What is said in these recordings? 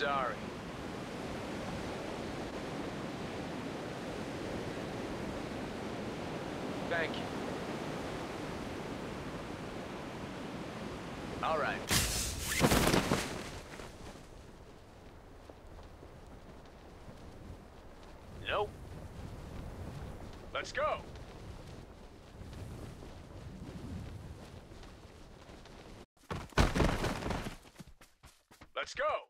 sorry. Thank you. All right. Nope. Let's go. Let's go.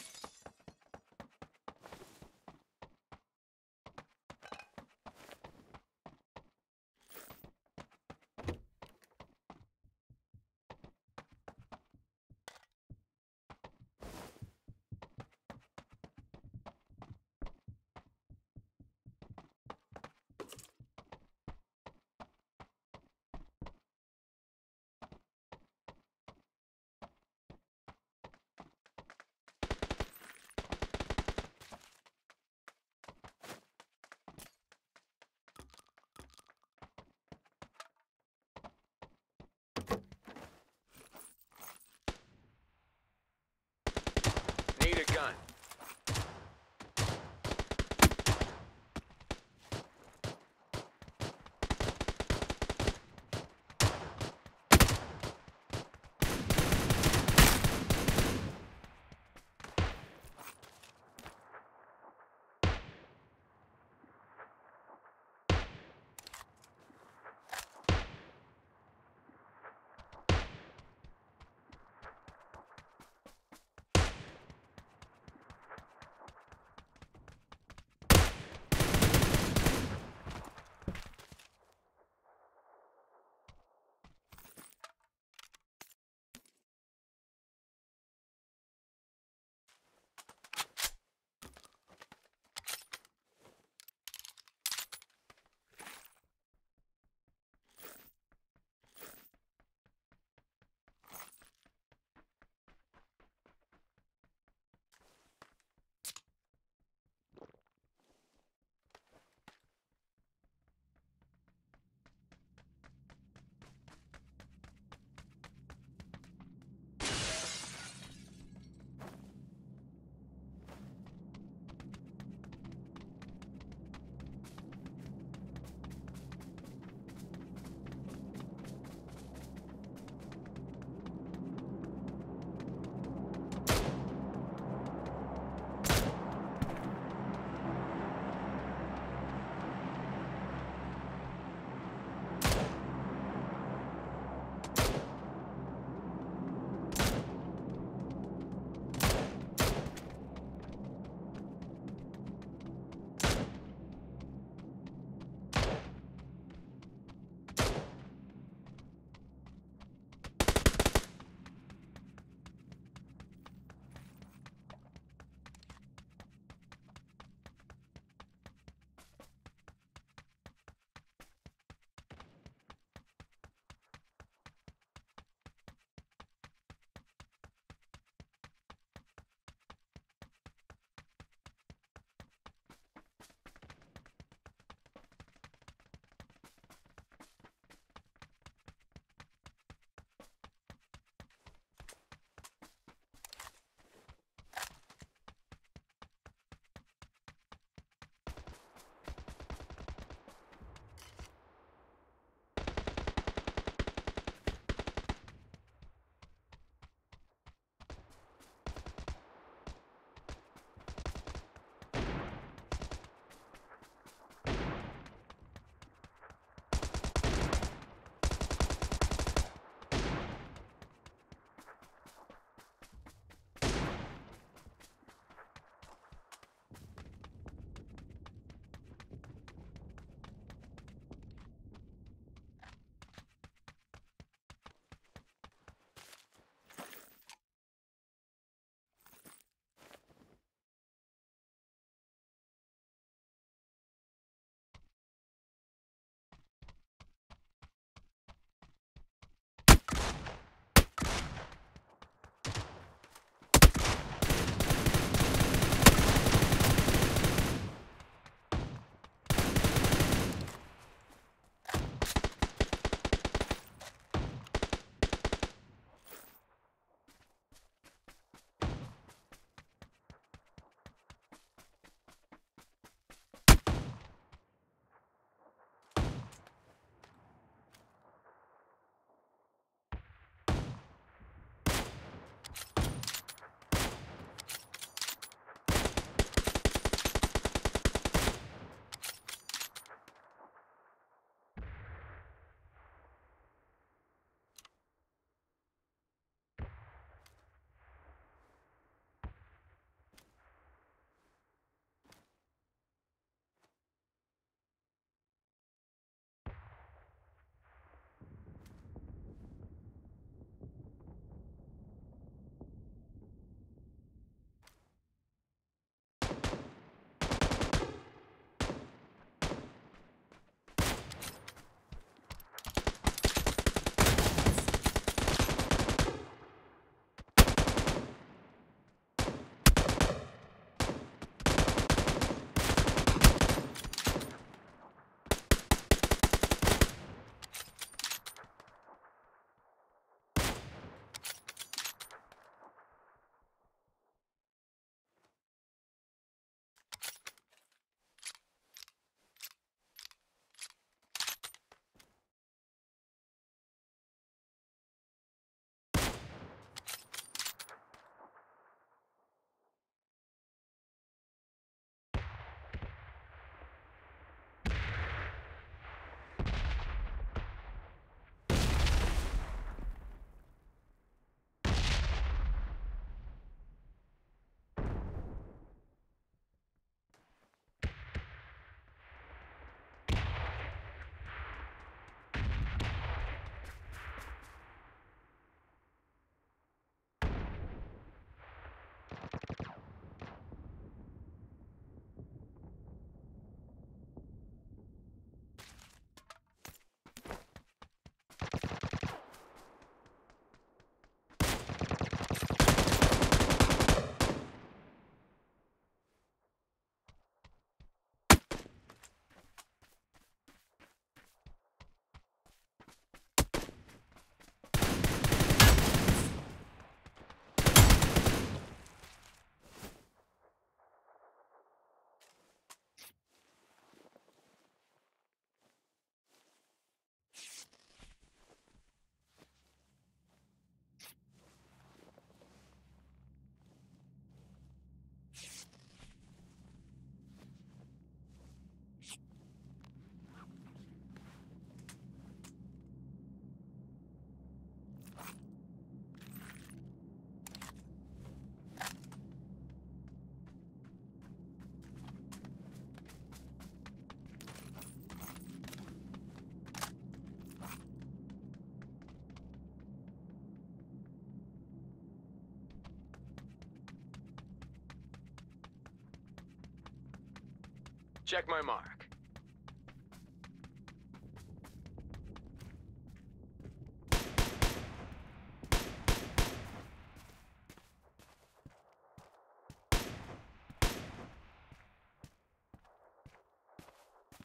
Check my mark.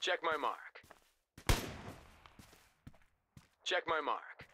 Check my mark. Check my mark.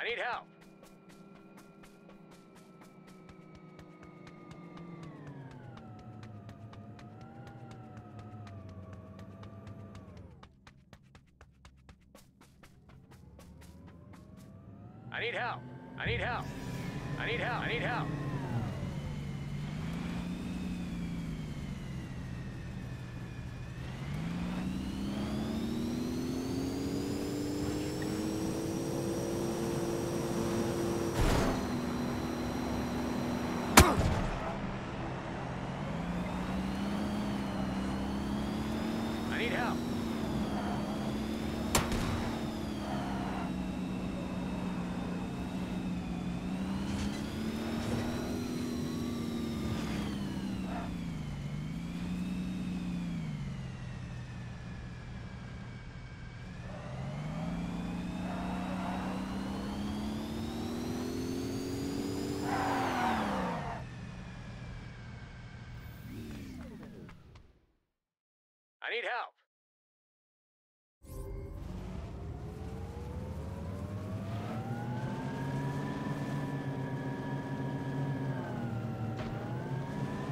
I need help. I need help. I need help. I need help. I need help. I need help. I need help.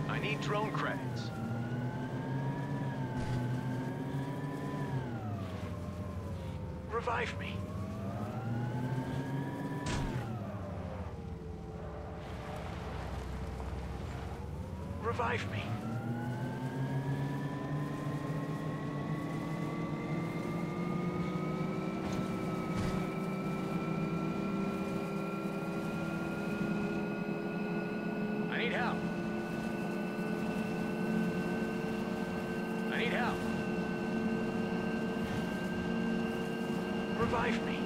I need drone credits. Revive me. Revive me. I need help. I need help. Revive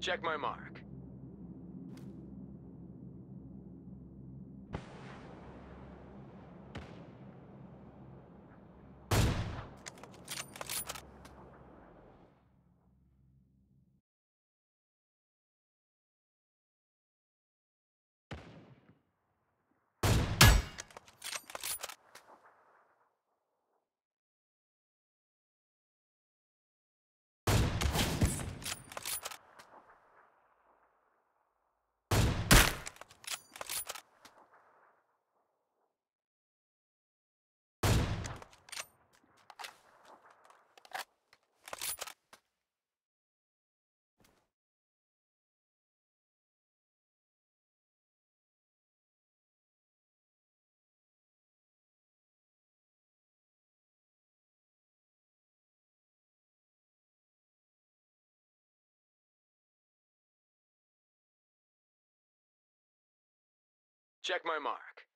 Check my mark. Check my mark.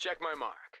Check my mark.